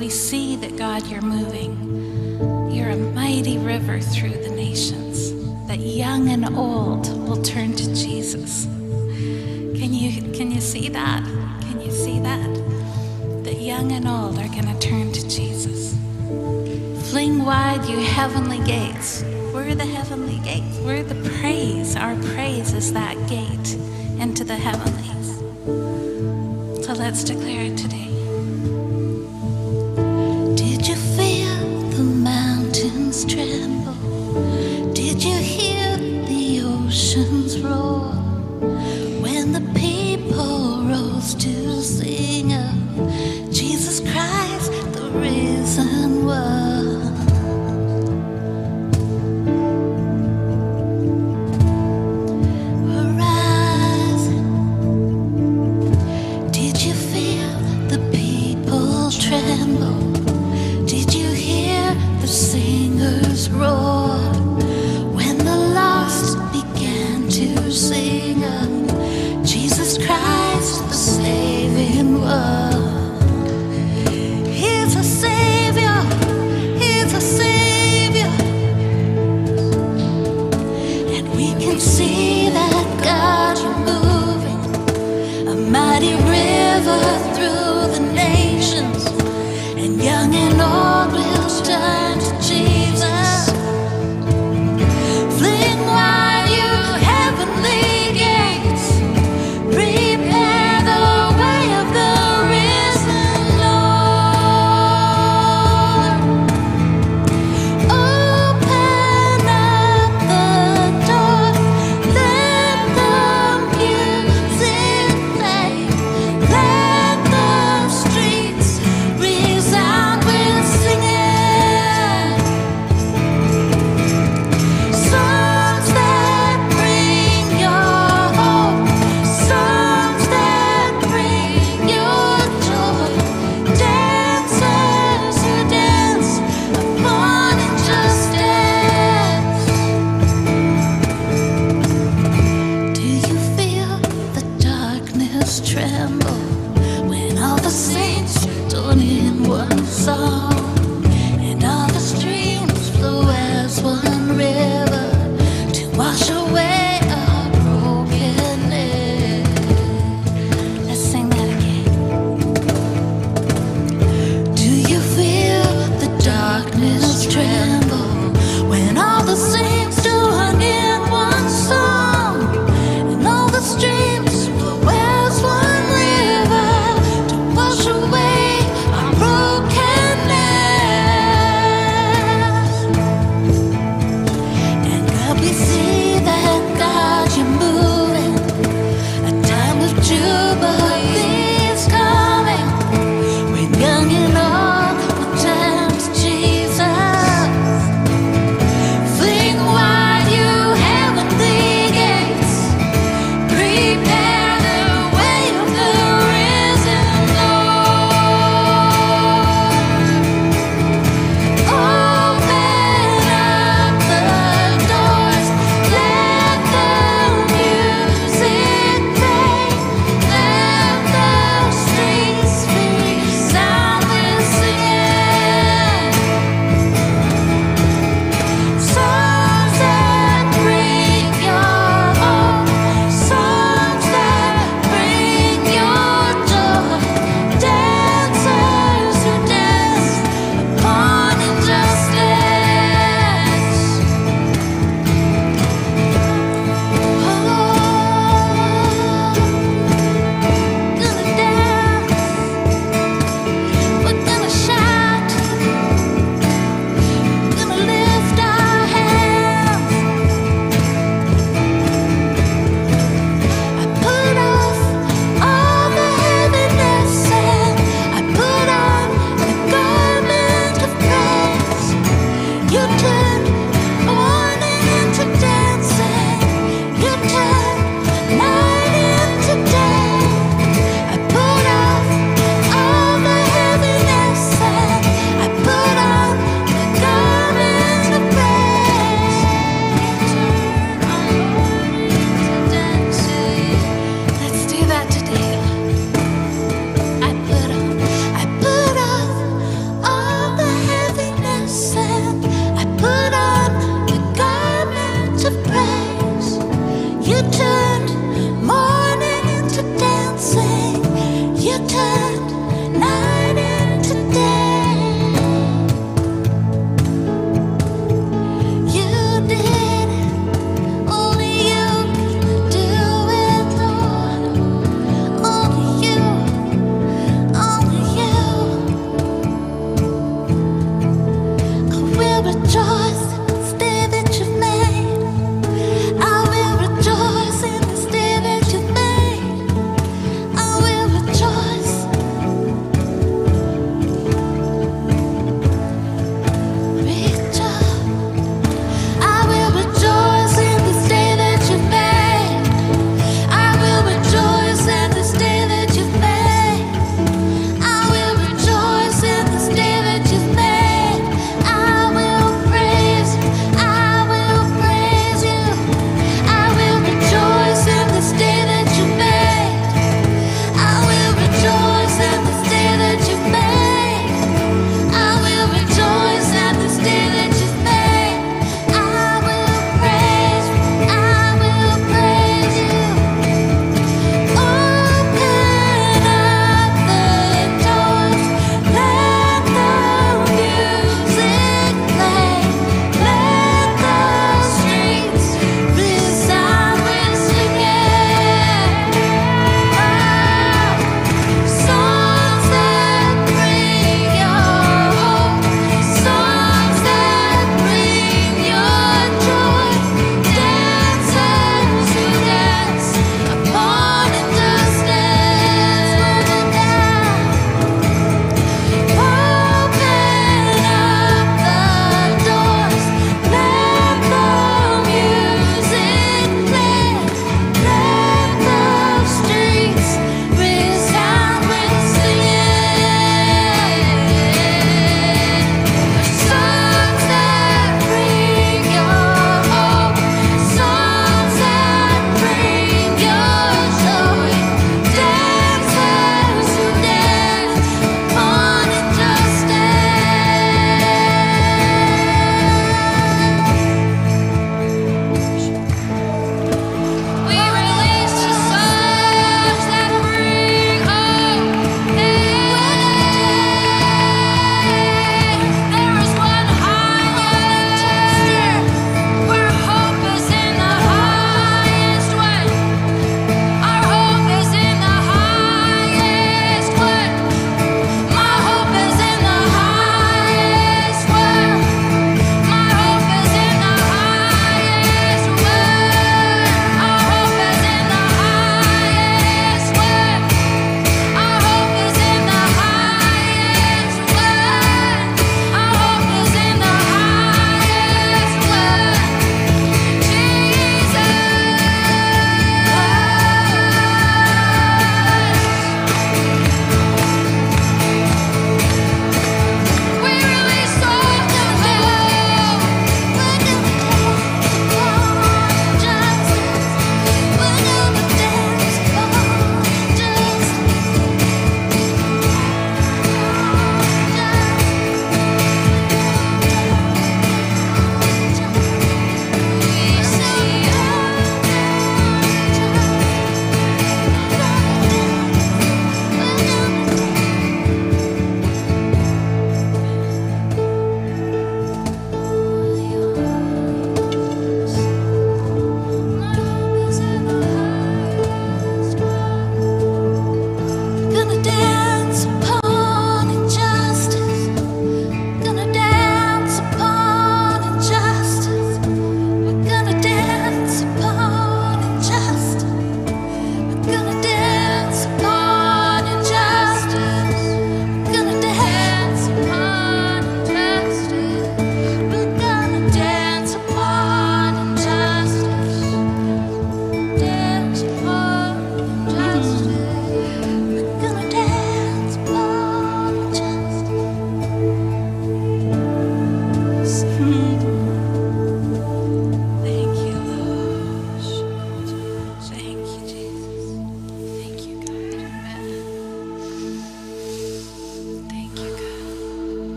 We see that, God, you're moving. You're a mighty river through the nations, that young and old will turn to Jesus. Can you, can you see that? Can you see that? That young and old are going to turn to Jesus. Fling wide you heavenly gates. We're the heavenly gates. We're the praise. Our praise is that gate into the heavenlies. So let's declare it today.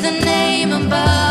The name above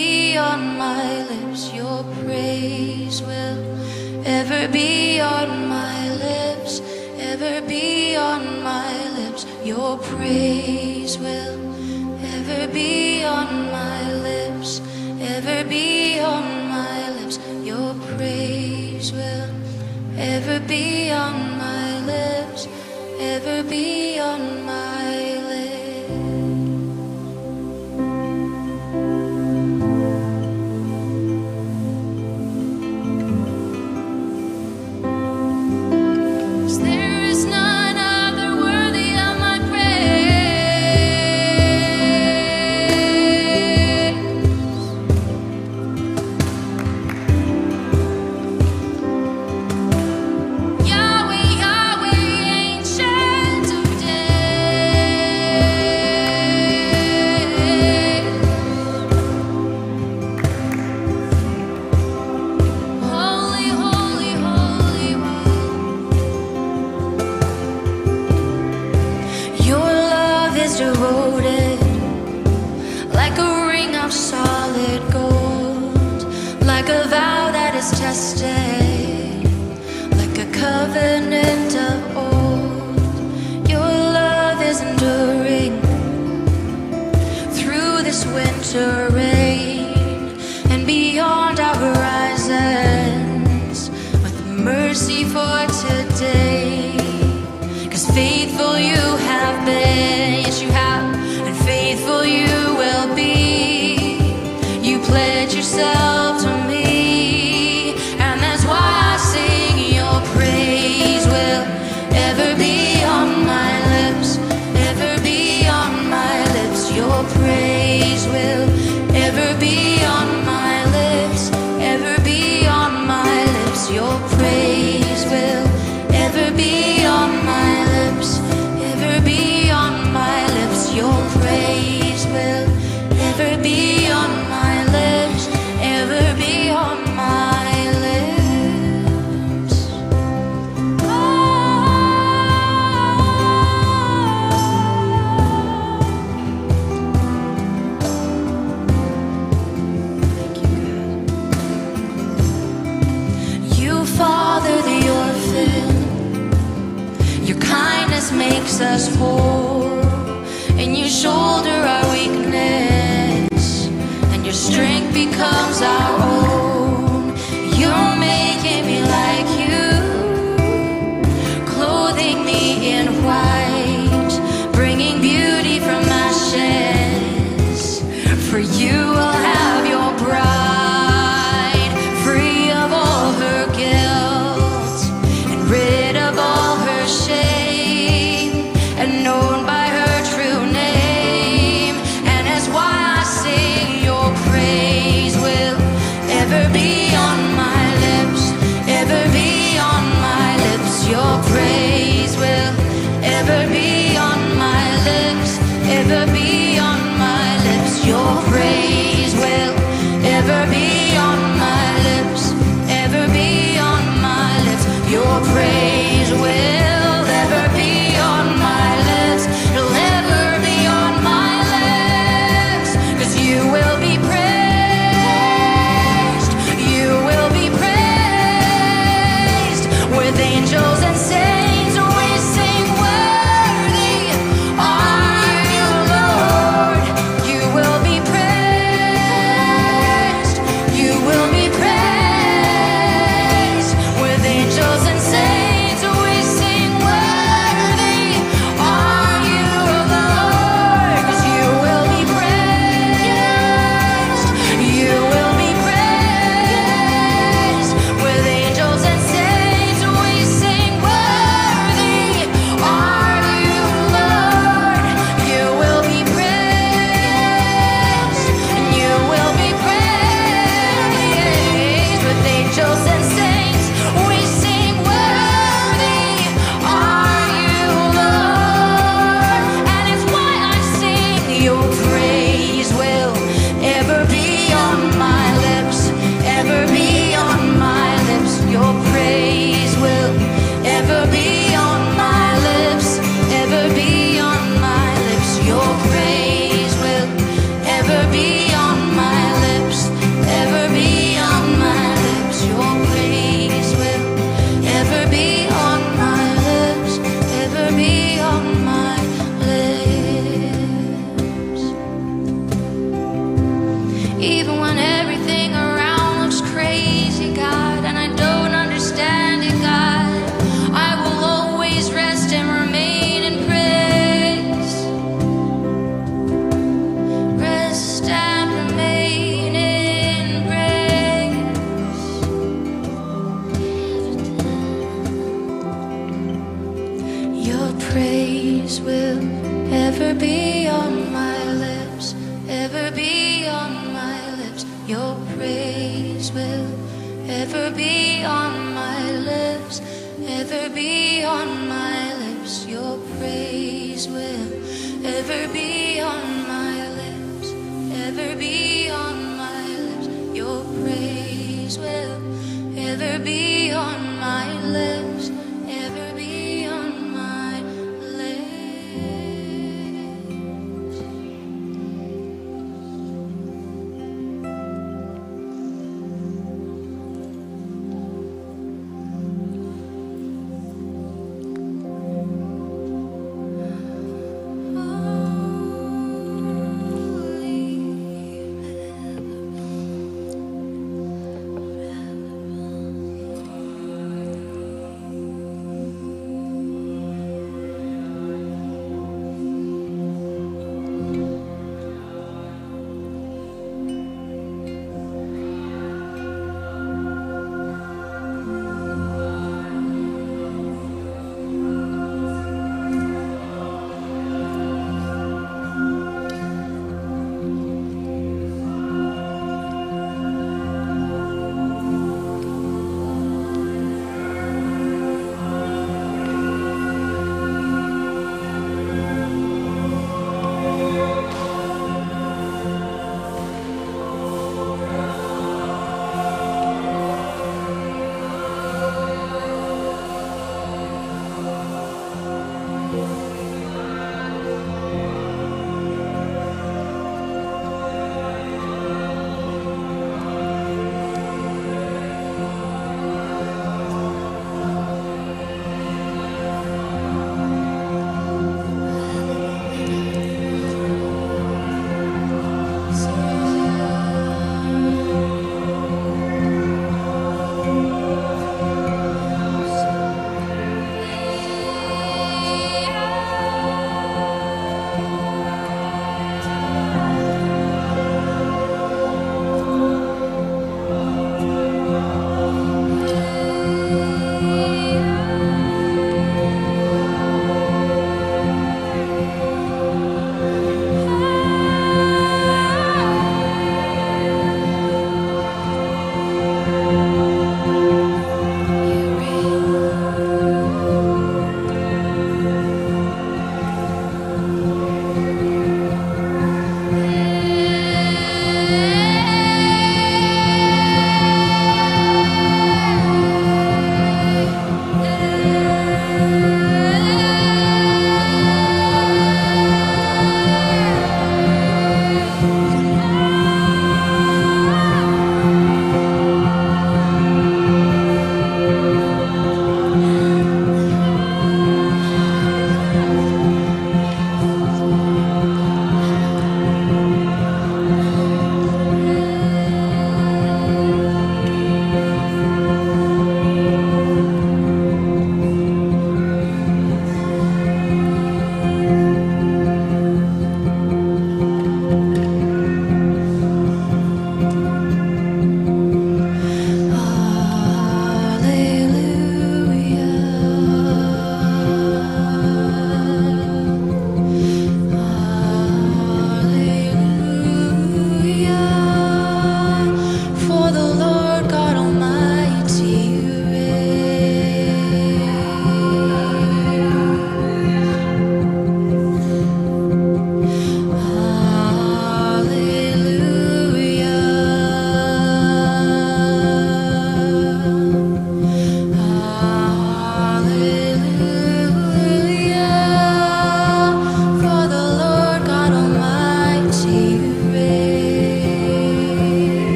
be on my lips. Your praise will ever be on my lips. Ever be on my lips. Your praise will ever be on my lips. Ever be on my lips. Your praise will ever be on my lips. Ever be on my lips. a vow that is tested like a covenant. makes us whole. And you shoulder our weakness, and your strength becomes our own.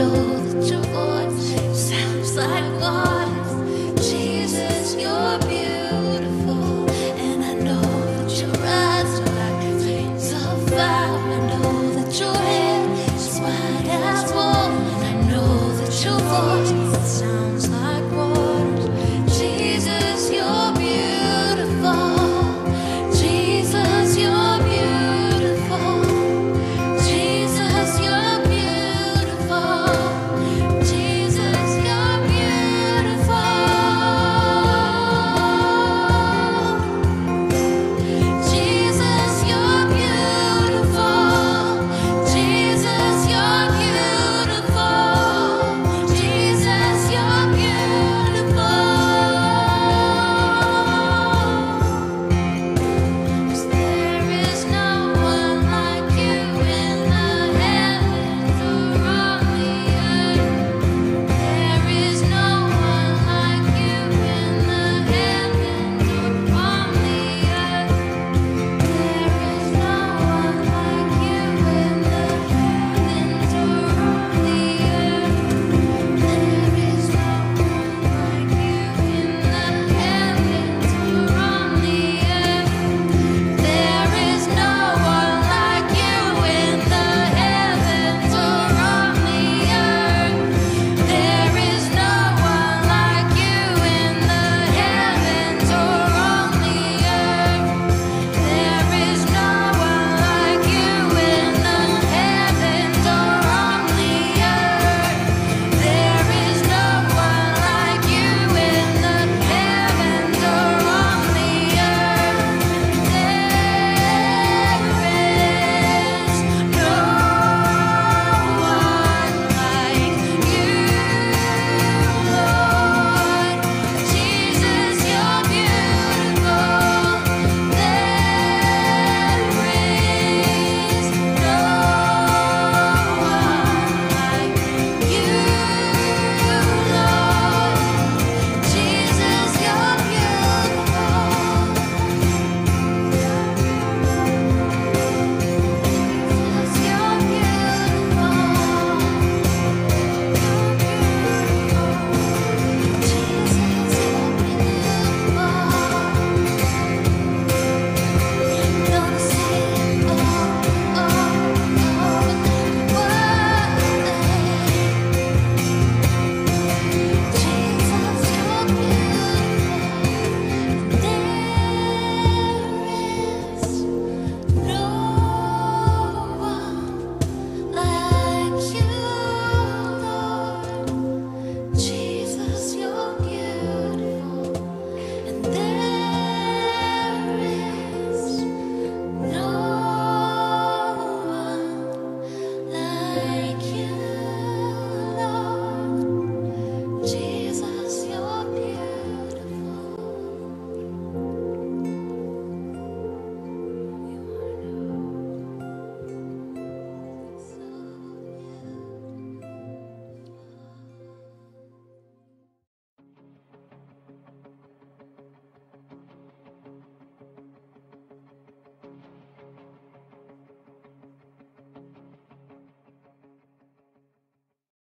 flor.